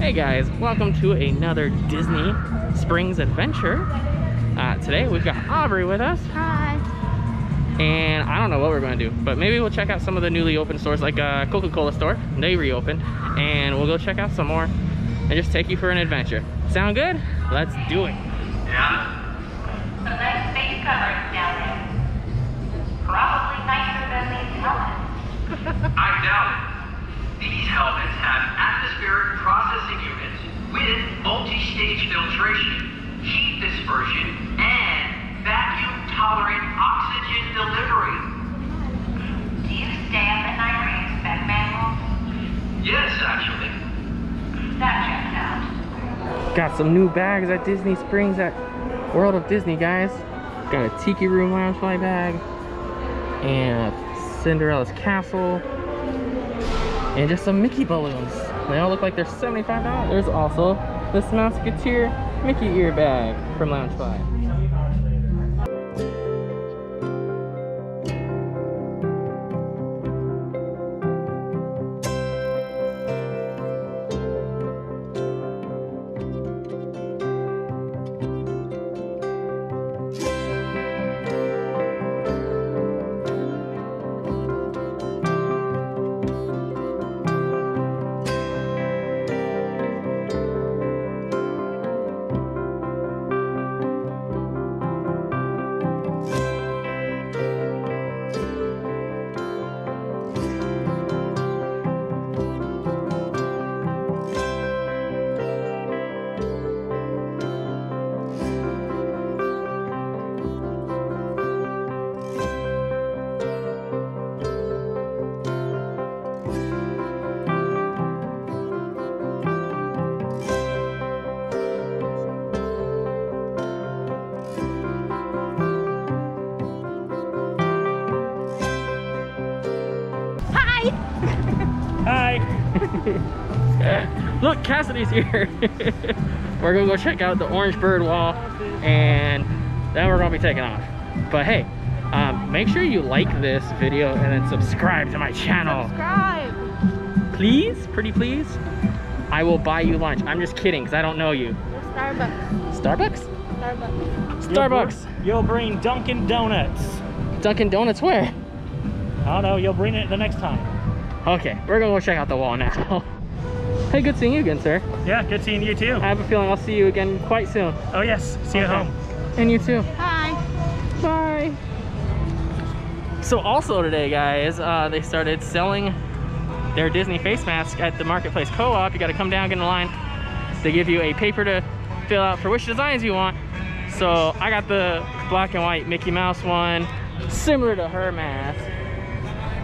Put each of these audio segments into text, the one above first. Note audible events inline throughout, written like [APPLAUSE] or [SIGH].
Hey guys, welcome to another Disney Springs adventure. Uh, today we've got Aubrey with us, Hi. and I don't know what we're gonna do, but maybe we'll check out some of the newly opened stores, like uh, Coca-Cola store. They reopened, and we'll go check out some more and just take you for an adventure. Sound good? Let's do it. Some atmospheric processing units with multi-stage filtration, heat dispersion, and vacuum-tolerant oxygen delivery. Do you stay up at night reading spec manuals? Yes, actually. That checks out. Got some new bags at Disney Springs at World of Disney, guys. Got a Tiki Room Loungefly bag and Cinderella's Castle and just some Mickey balloons. They all look like they're $75. There's also this Musketeer Mickey ear bag from Loungefly. [LAUGHS] Look, Cassidy's here! [LAUGHS] we're gonna go check out the Orange Bird Wall and then we're gonna be taking off. But hey, um, make sure you like this video and then subscribe to my channel. Subscribe. Please, pretty please. I will buy you lunch. I'm just kidding because I don't know you. Starbucks. Starbucks? Starbucks. Starbucks. You'll bring Dunkin' Donuts. Dunkin' Donuts where? I don't know, you'll bring it the next time. Okay, we're gonna go check out the wall now. [LAUGHS] hey, good seeing you again, sir. Yeah, good seeing you too. I have a feeling I'll see you again quite soon. Oh yes, see you at home. And you too. Hi. Bye. So also today, guys, uh, they started selling their Disney face mask at the Marketplace Co-op. You got to come down, get in line. They give you a paper to fill out for which designs you want. So I got the black and white Mickey Mouse one, similar to her mask.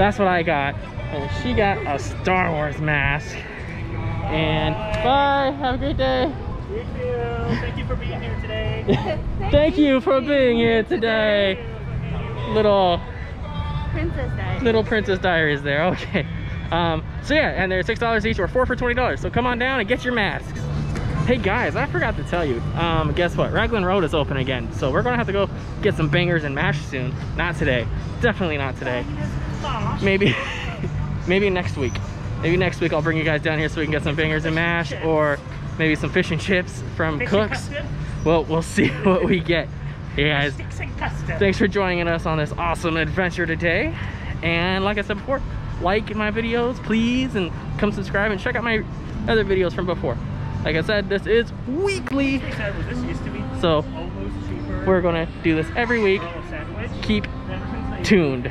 That's what I got. And she got a Star Wars mask. And bye. Have a great day. You too. Thank you for being here today. [LAUGHS] Thank you for being here today. Little Princess Diary. little princess diaries there okay um so yeah and they're six dollars each or four for twenty dollars so come on down and get your masks hey guys i forgot to tell you um guess what raglan road is open again so we're gonna have to go get some bangers and mash soon not today definitely not today maybe [LAUGHS] maybe next week. Maybe next week i'll bring you guys down here so we can get some bangers and mash or maybe some fish and chips from Fish Cookes. well we'll see [LAUGHS] what we get. Hey guys. Sticks and custard. thanks for joining us on this awesome adventure today. And like i said before like my videos please and come subscribe and check out my other videos from before. Like i said this is weekly. They said, well, this used to be. So we're gonna do this every week. Keep tuned